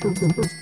tempo, tempo, tempo.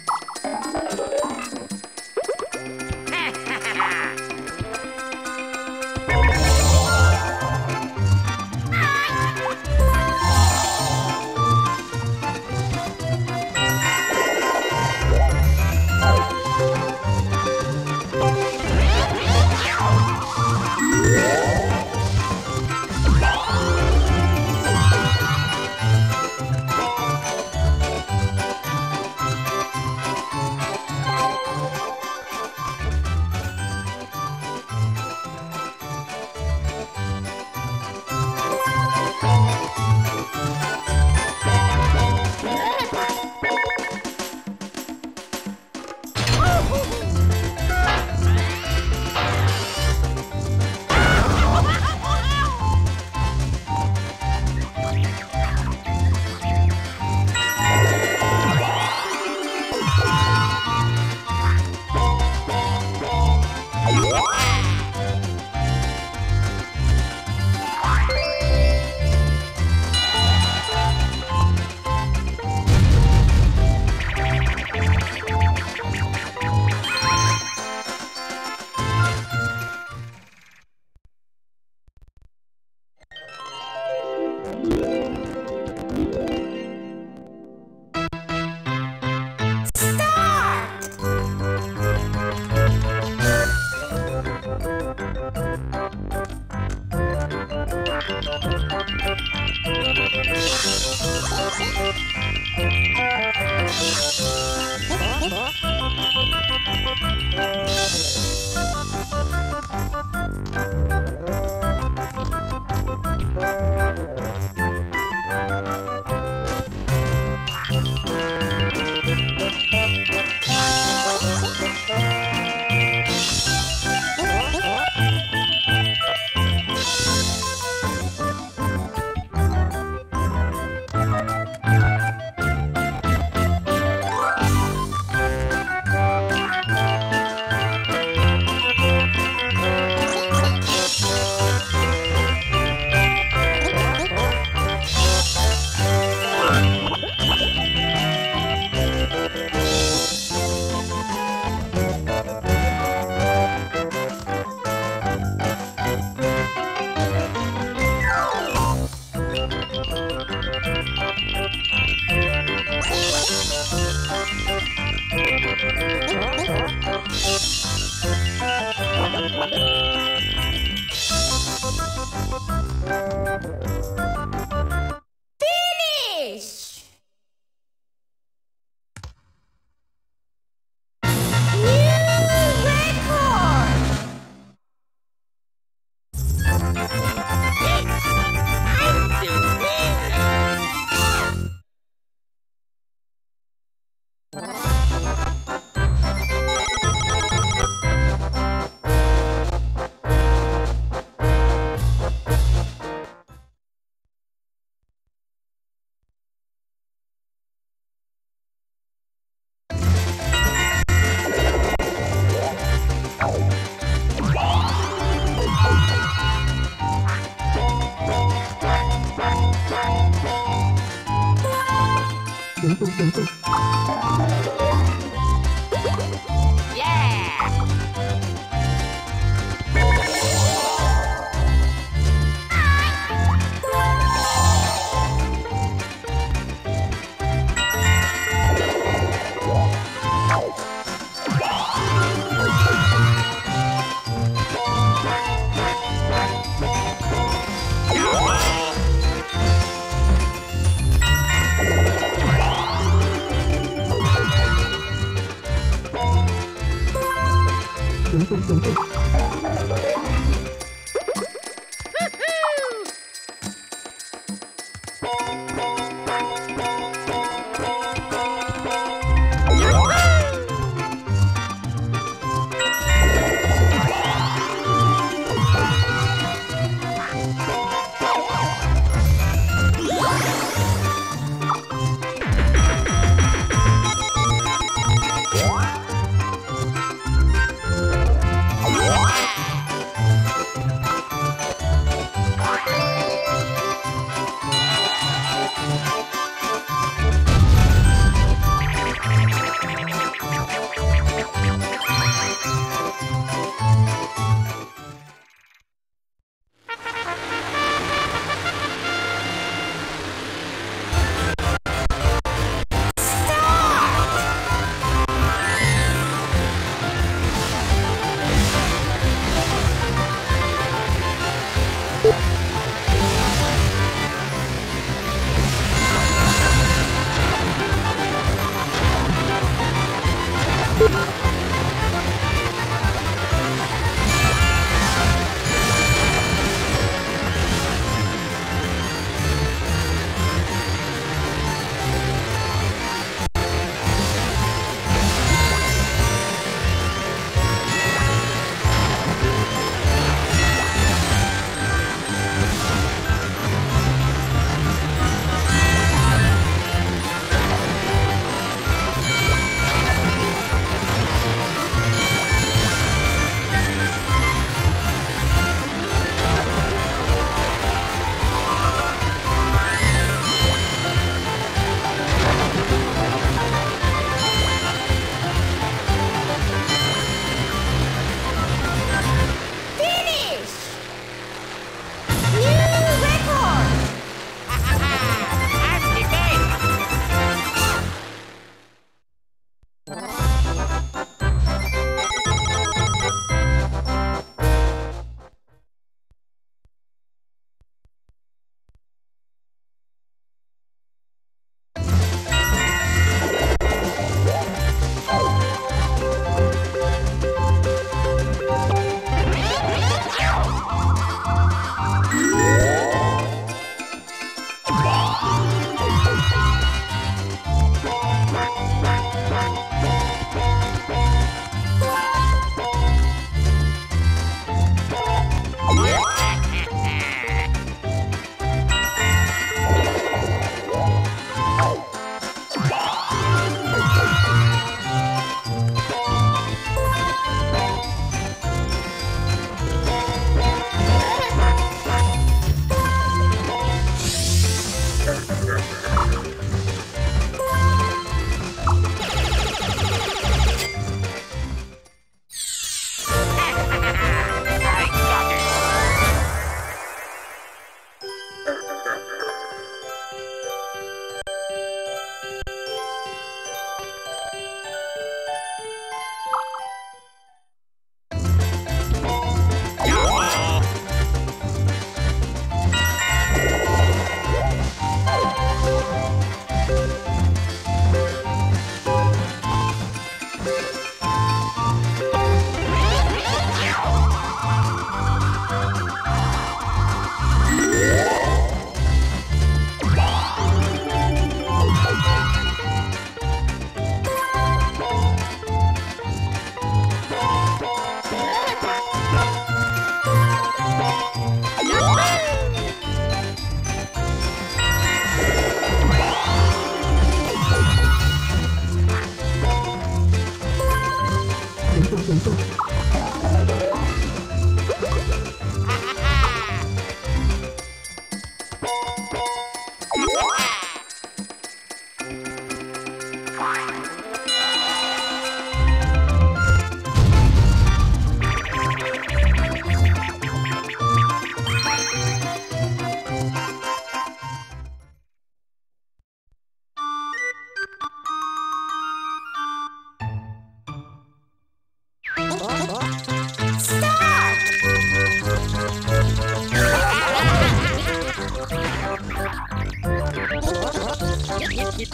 Yeah!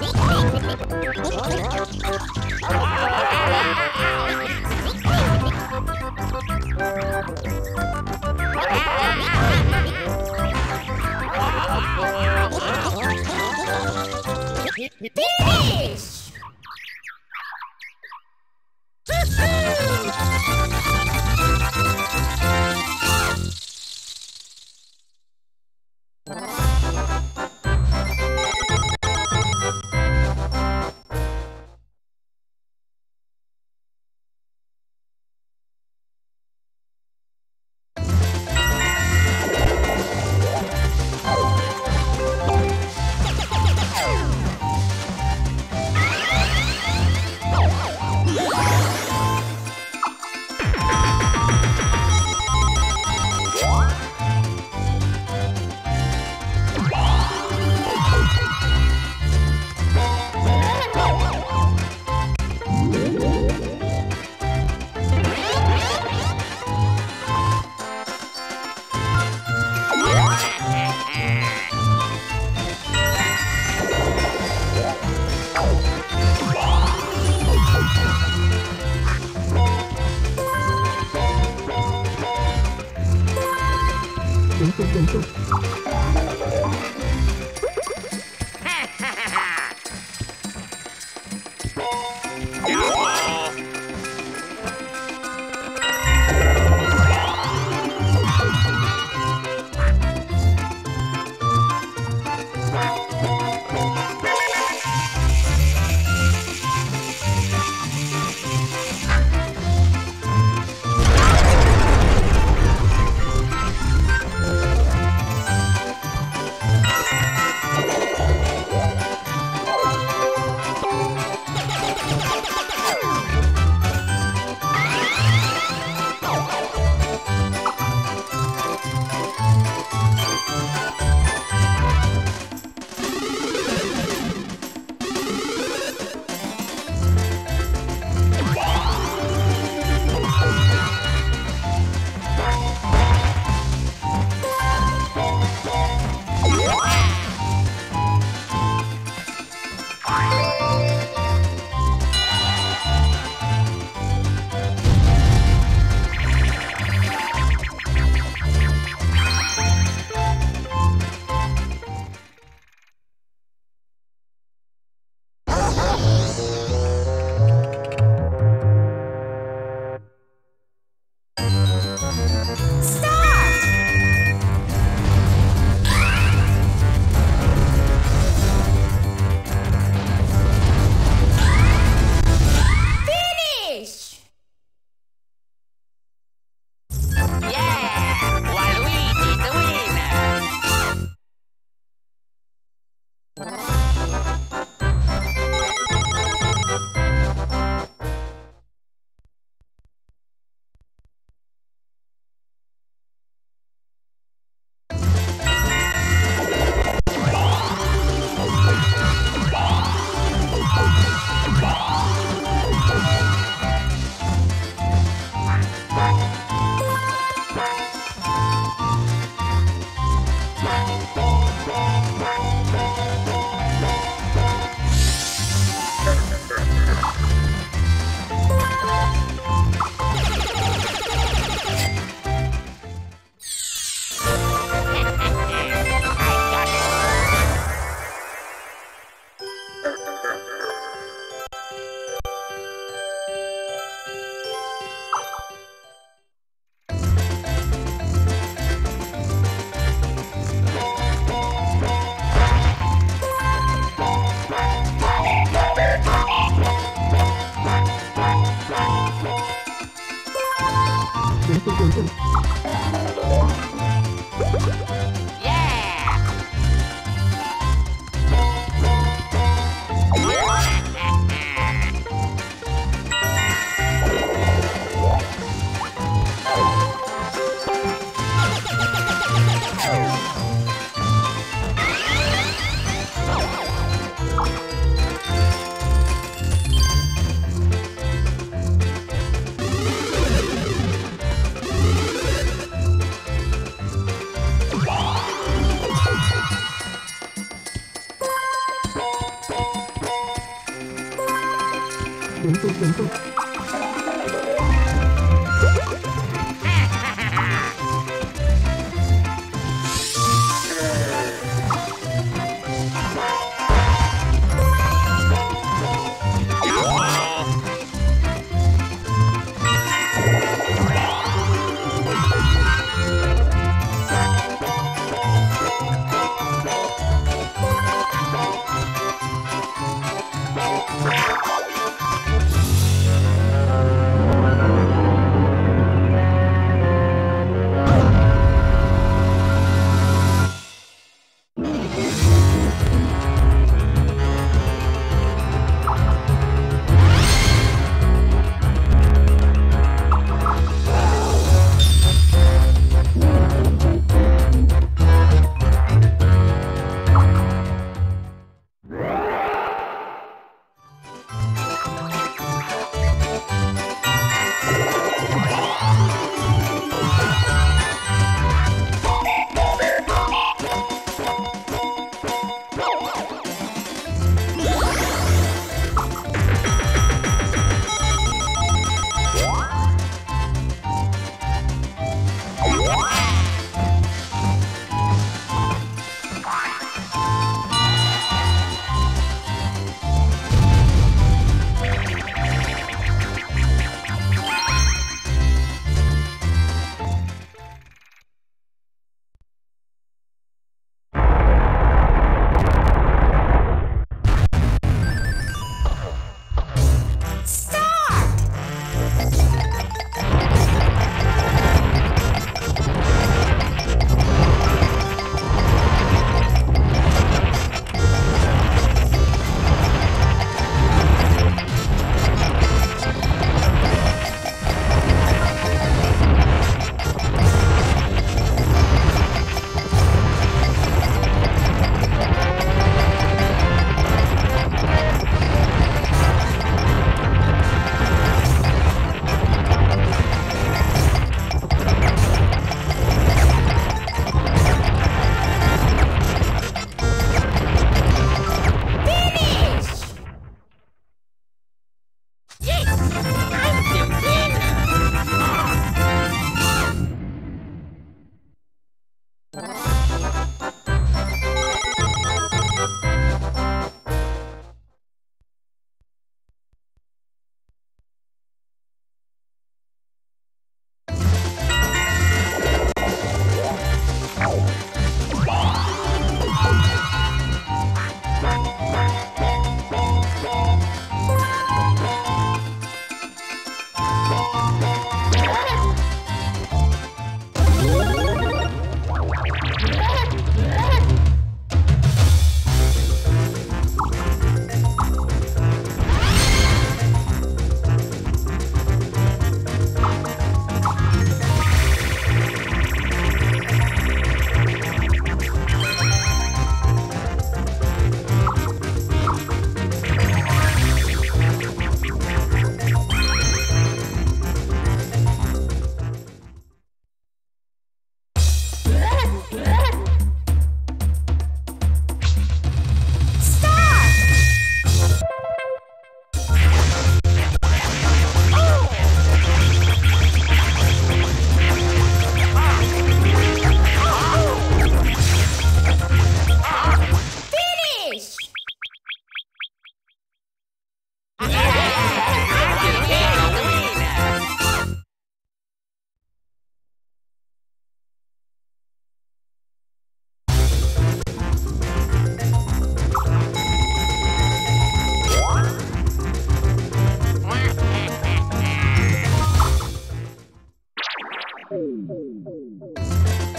Thank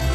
you.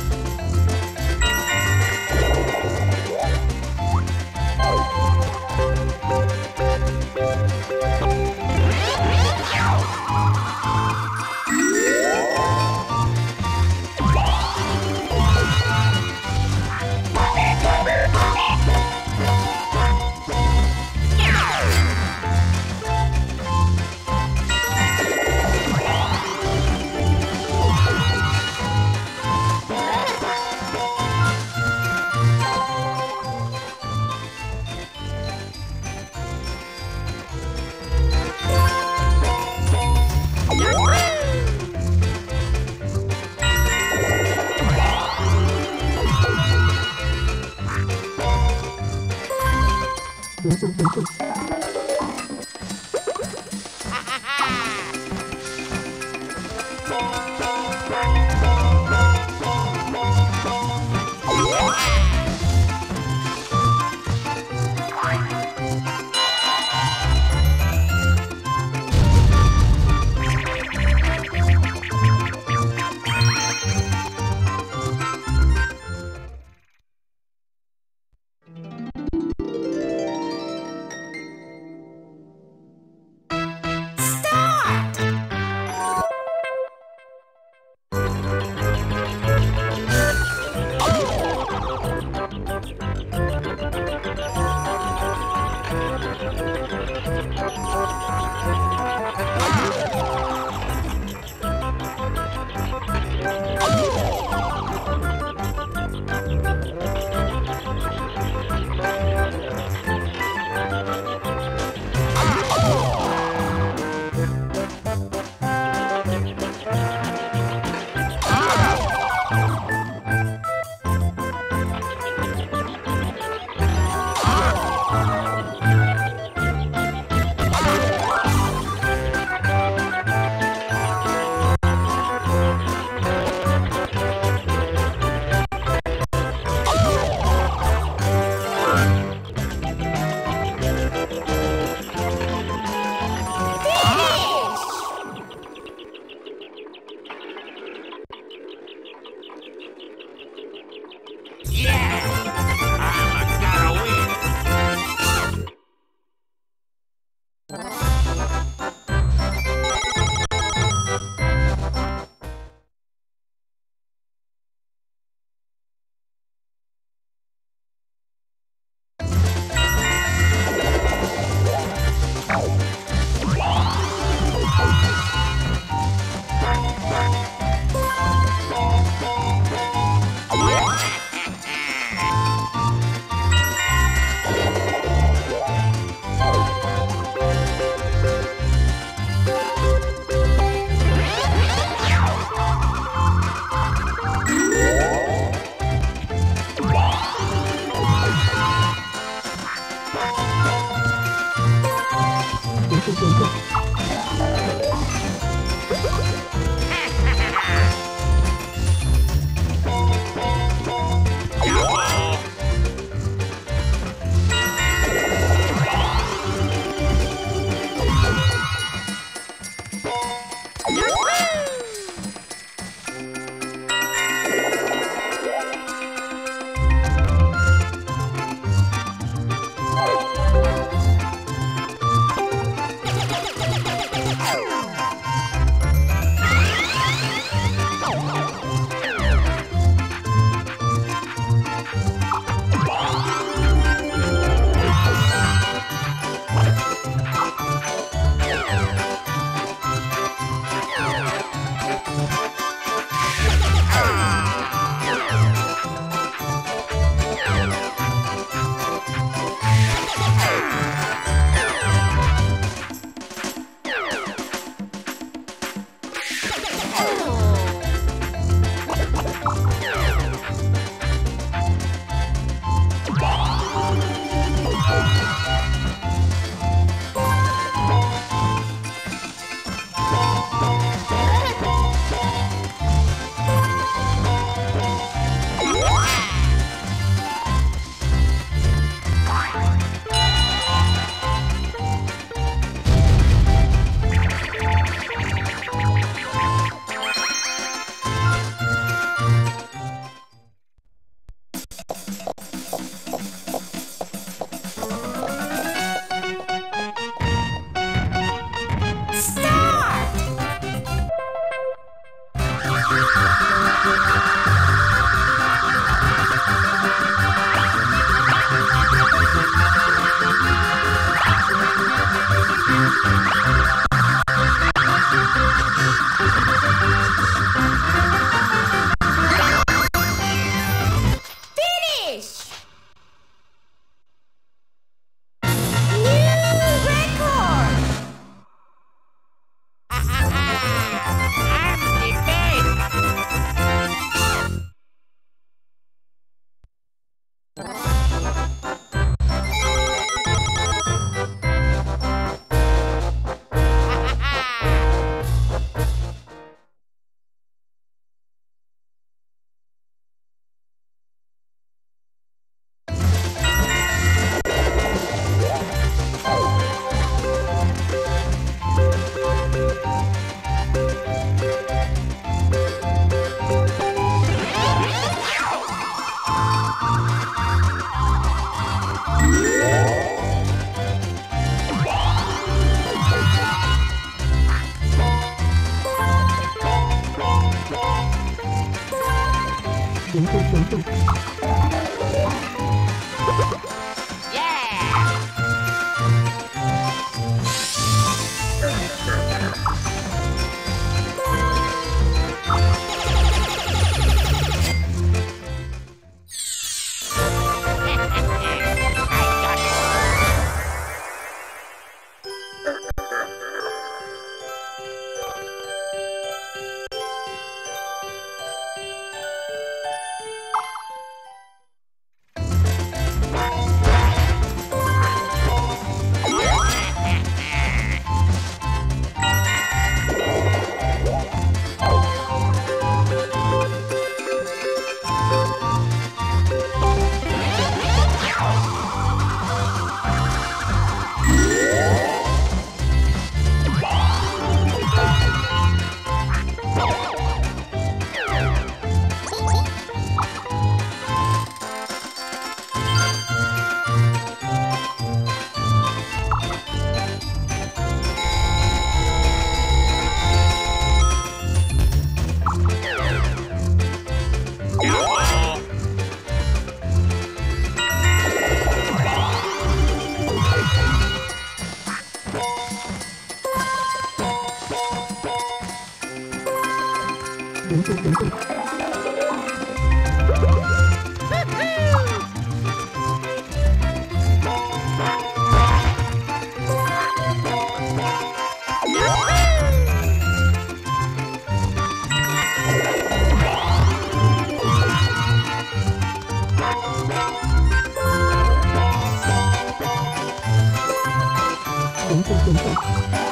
あ!